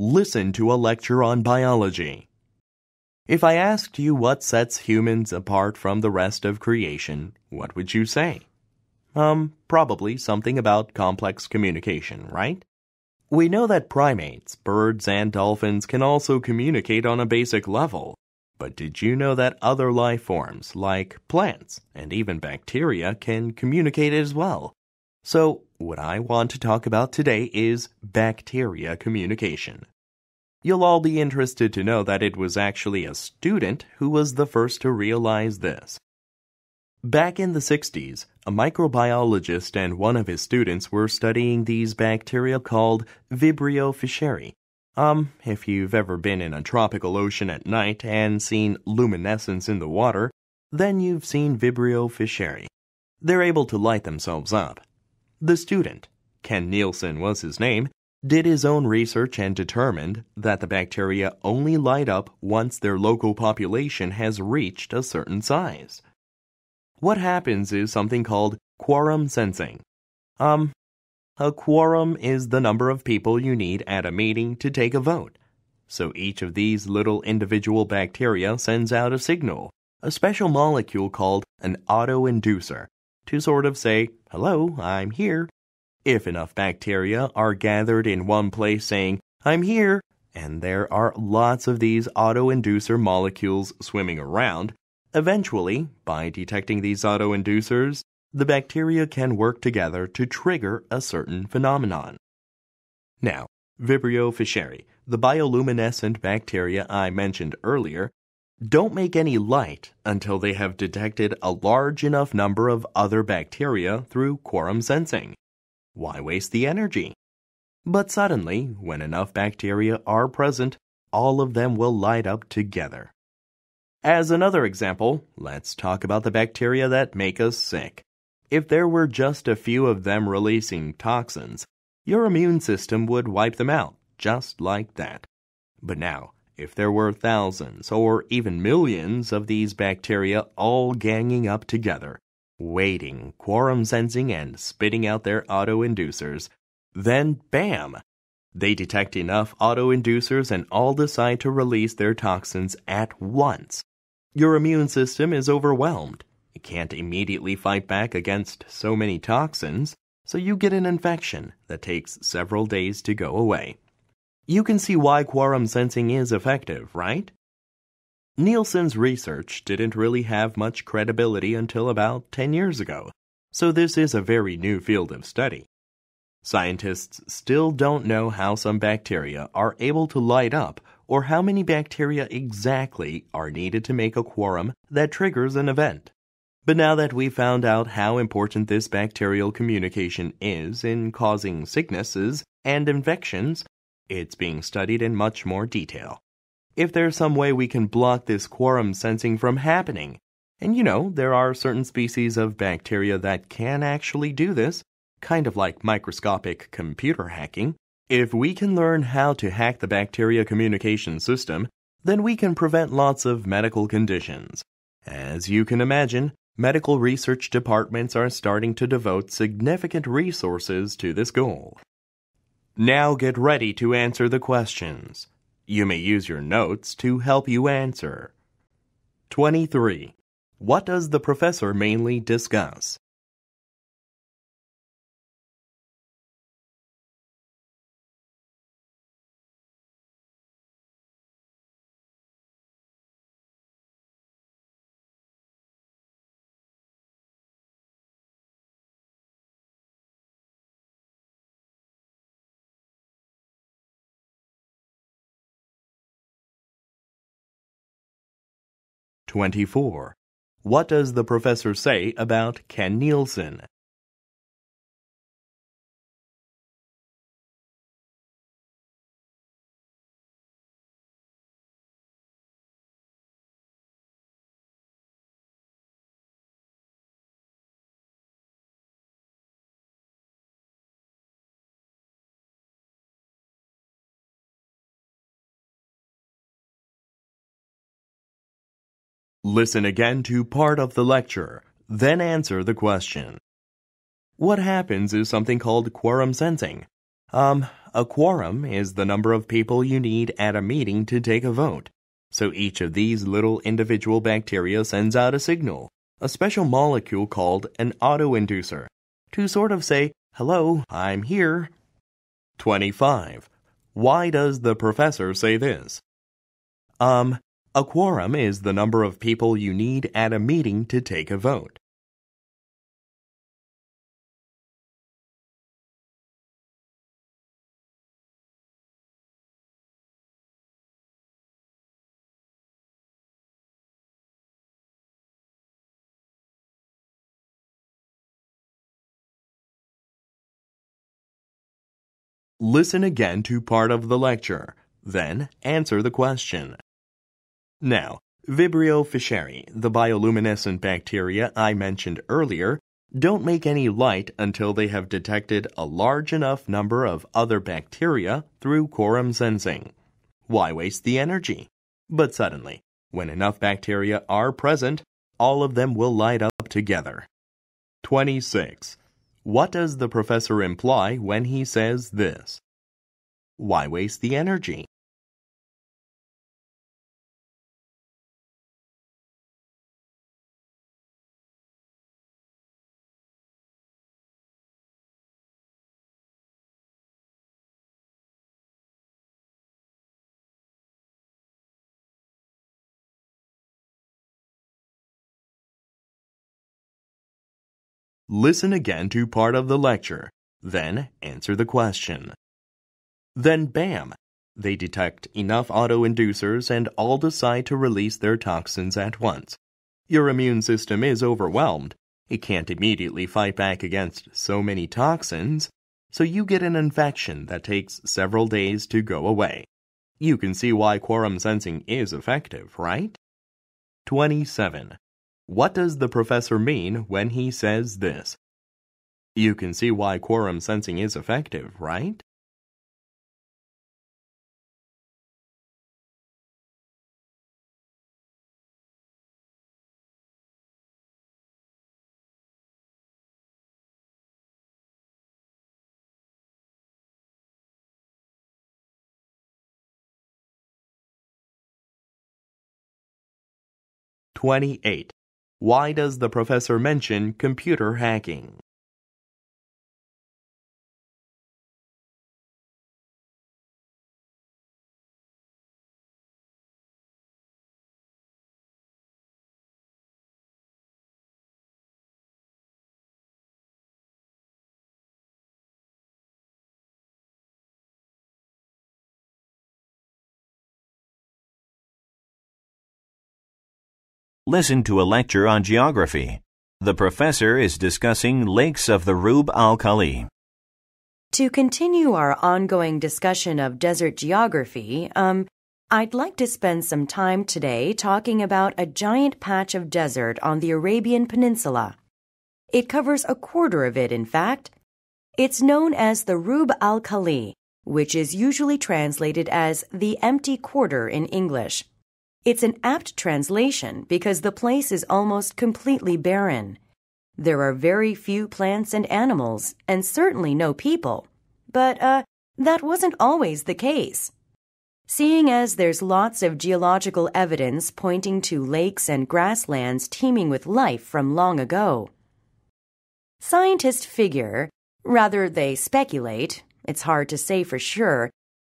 listen to a lecture on biology. If I asked you what sets humans apart from the rest of creation, what would you say? Um, probably something about complex communication, right? We know that primates, birds, and dolphins can also communicate on a basic level. But did you know that other life forms, like plants and even bacteria, can communicate as well? So, what I want to talk about today is bacteria communication. You'll all be interested to know that it was actually a student who was the first to realize this. Back in the 60s, a microbiologist and one of his students were studying these bacteria called Vibrio fischeri. Um, if you've ever been in a tropical ocean at night and seen luminescence in the water, then you've seen Vibrio fischeri. They're able to light themselves up. The student, Ken Nielsen was his name, did his own research and determined that the bacteria only light up once their local population has reached a certain size. What happens is something called quorum sensing. Um, a quorum is the number of people you need at a meeting to take a vote. So each of these little individual bacteria sends out a signal, a special molecule called an autoinducer, to sort of say, Hello, I'm here. If enough bacteria are gathered in one place saying, I'm here, and there are lots of these autoinducer molecules swimming around, Eventually, by detecting these autoinducers, the bacteria can work together to trigger a certain phenomenon. Now, Vibrio fischeri, the bioluminescent bacteria I mentioned earlier, don't make any light until they have detected a large enough number of other bacteria through quorum sensing. Why waste the energy? But suddenly, when enough bacteria are present, all of them will light up together. As another example, let's talk about the bacteria that make us sick. If there were just a few of them releasing toxins, your immune system would wipe them out, just like that. But now, if there were thousands or even millions of these bacteria all ganging up together, waiting, quorum sensing, and spitting out their autoinducers, then bam! They detect enough autoinducers and all decide to release their toxins at once. Your immune system is overwhelmed. It can't immediately fight back against so many toxins, so you get an infection that takes several days to go away. You can see why quorum sensing is effective, right? Nielsen's research didn't really have much credibility until about 10 years ago, so this is a very new field of study. Scientists still don't know how some bacteria are able to light up or how many bacteria exactly are needed to make a quorum that triggers an event. But now that we've found out how important this bacterial communication is in causing sicknesses and infections, it's being studied in much more detail. If there's some way we can block this quorum sensing from happening, and you know, there are certain species of bacteria that can actually do this, kind of like microscopic computer hacking, if we can learn how to hack the bacteria communication system, then we can prevent lots of medical conditions. As you can imagine, medical research departments are starting to devote significant resources to this goal. Now get ready to answer the questions. You may use your notes to help you answer. 23. What does the professor mainly discuss? 24. What does the professor say about Ken Nielsen? Listen again to part of the lecture, then answer the question. What happens is something called quorum sensing. Um, a quorum is the number of people you need at a meeting to take a vote. So each of these little individual bacteria sends out a signal, a special molecule called an autoinducer, to sort of say, Hello, I'm here. 25. Why does the professor say this? Um, a quorum is the number of people you need at a meeting to take a vote. Listen again to part of the lecture, then answer the question. Now, Vibrio fischeri, the bioluminescent bacteria I mentioned earlier, don't make any light until they have detected a large enough number of other bacteria through quorum sensing. Why waste the energy? But suddenly, when enough bacteria are present, all of them will light up together. 26. What does the professor imply when he says this? Why waste the energy? Listen again to part of the lecture, then answer the question. Then bam! They detect enough autoinducers and all decide to release their toxins at once. Your immune system is overwhelmed. It can't immediately fight back against so many toxins, so you get an infection that takes several days to go away. You can see why quorum sensing is effective, right? 27. What does the professor mean when he says this? You can see why quorum sensing is effective, right? Twenty-eight. Why does the professor mention computer hacking? Listen to a lecture on geography. The professor is discussing lakes of the Rub al Khali. To continue our ongoing discussion of desert geography, um, I'd like to spend some time today talking about a giant patch of desert on the Arabian Peninsula. It covers a quarter of it, in fact. It's known as the Rub al Khali, which is usually translated as the empty quarter in English. It's an apt translation because the place is almost completely barren. There are very few plants and animals, and certainly no people. But, uh, that wasn't always the case. Seeing as there's lots of geological evidence pointing to lakes and grasslands teeming with life from long ago. Scientists figure, rather they speculate, it's hard to say for sure,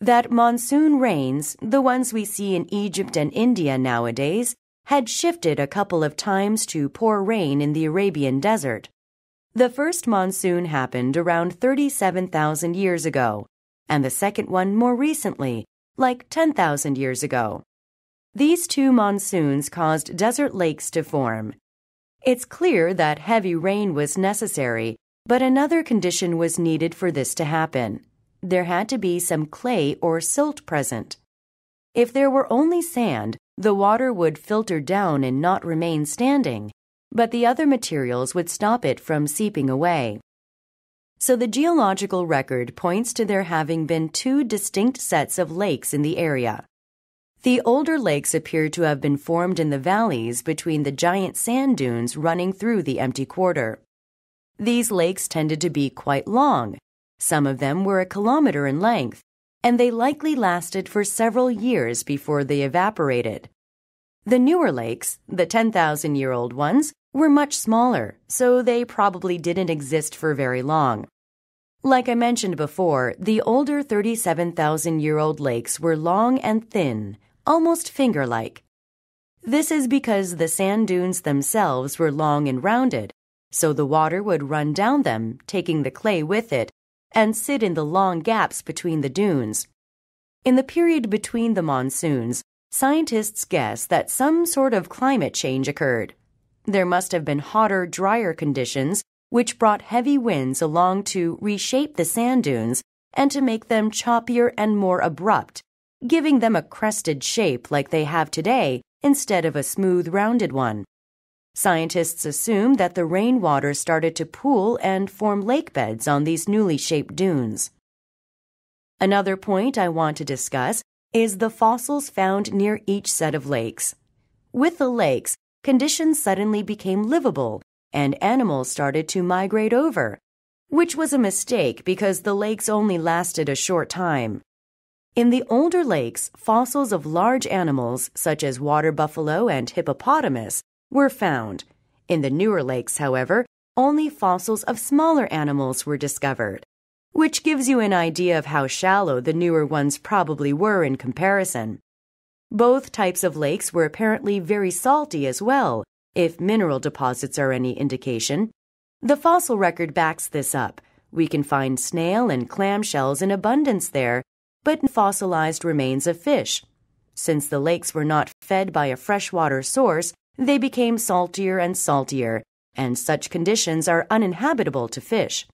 that monsoon rains, the ones we see in Egypt and India nowadays, had shifted a couple of times to pour rain in the Arabian desert. The first monsoon happened around 37,000 years ago, and the second one more recently, like 10,000 years ago. These two monsoons caused desert lakes to form. It's clear that heavy rain was necessary, but another condition was needed for this to happen there had to be some clay or silt present. If there were only sand, the water would filter down and not remain standing, but the other materials would stop it from seeping away. So the geological record points to there having been two distinct sets of lakes in the area. The older lakes appear to have been formed in the valleys between the giant sand dunes running through the empty quarter. These lakes tended to be quite long, Some of them were a kilometer in length, and they likely lasted for several years before they evaporated. The newer lakes, the 10,000 year old ones, were much smaller, so they probably didn't exist for very long. Like I mentioned before, the older 37,000 year old lakes were long and thin, almost finger like. This is because the sand dunes themselves were long and rounded, so the water would run down them, taking the clay with it, and sit in the long gaps between the dunes. In the period between the monsoons, scientists guess that some sort of climate change occurred. There must have been hotter, drier conditions which brought heavy winds along to reshape the sand dunes and to make them choppier and more abrupt, giving them a crested shape like they have today instead of a smooth, rounded one. Scientists assume that the rainwater started to pool and form lake beds on these newly shaped dunes. Another point I want to discuss is the fossils found near each set of lakes. With the lakes, conditions suddenly became livable and animals started to migrate over, which was a mistake because the lakes only lasted a short time. In the older lakes, fossils of large animals, such as water buffalo and hippopotamus, were found. In the newer lakes, however, only fossils of smaller animals were discovered, which gives you an idea of how shallow the newer ones probably were in comparison. Both types of lakes were apparently very salty as well, if mineral deposits are any indication. The fossil record backs this up. We can find snail and clam shells in abundance there, but fossilized remains of fish. Since the lakes were not fed by a freshwater source, they became saltier and saltier, and such conditions are uninhabitable to fish.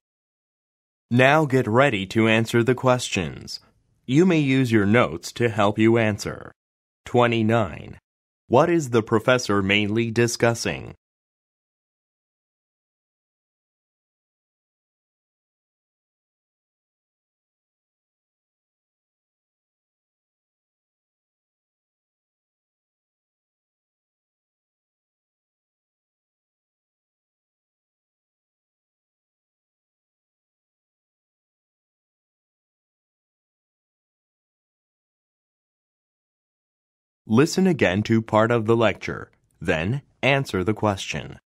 Now get ready to answer the questions. You may use your notes to help you answer. 29. What is the professor mainly discussing? Listen again to part of the lecture, then answer the question.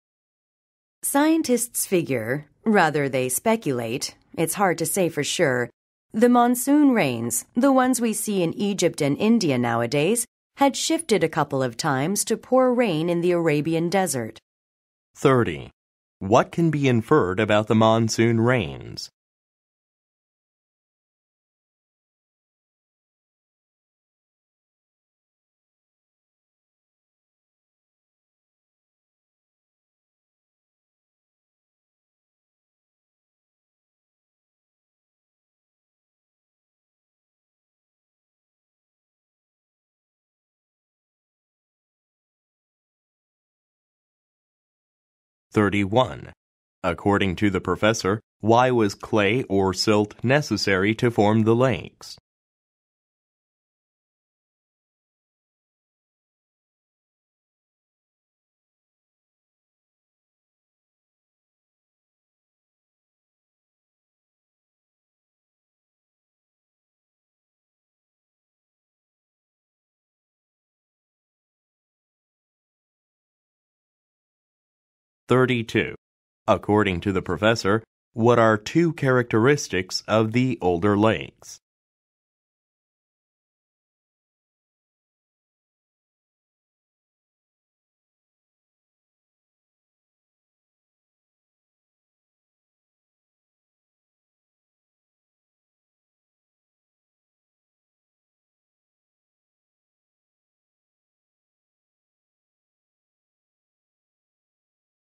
Scientists figure, rather, they speculate, it's hard to say for sure, the monsoon rains, the ones we see in Egypt and India nowadays, had shifted a couple of times to pour rain in the Arabian desert. 30. What can be inferred about the monsoon rains? Thirty-one. According to the professor, why was clay or silt necessary to form the lakes? Thirty-two. According to the professor, what are two characteristics of the older lakes?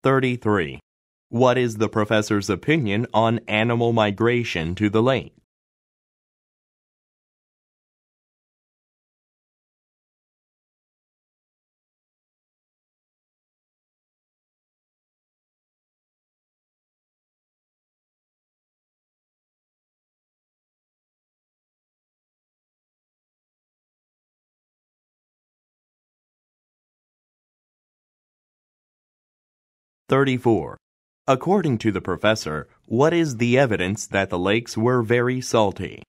Thirty-three. What is the professor's opinion on animal migration to the lake? Thirty-four. According to the professor, what is the evidence that the lakes were very salty?